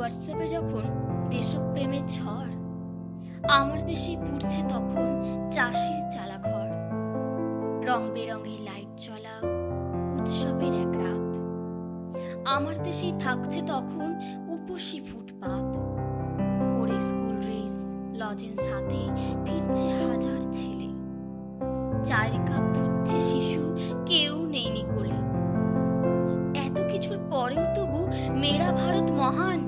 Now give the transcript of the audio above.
হোয়াটসঅ্যাপে যখন দেশপ্রেমের ঝড়, আমার দেশে পুড়ছে তখন চাষির চালা ঘর রং বেরঙের লাইট জ্বলা, উৎসবের এক রাত। আমার দেশে থাকছে তখন উপসি ফুটপাত। পরে স্কুল ড্রেস, লজেন্স হাতে ফিরছে হাজার ছেলে। চায়ের কাপ ধুচ্ছে শিশু, কেউ নেইনি কোলে এত কিছুর পরেও তবু মেরা ভারত মহান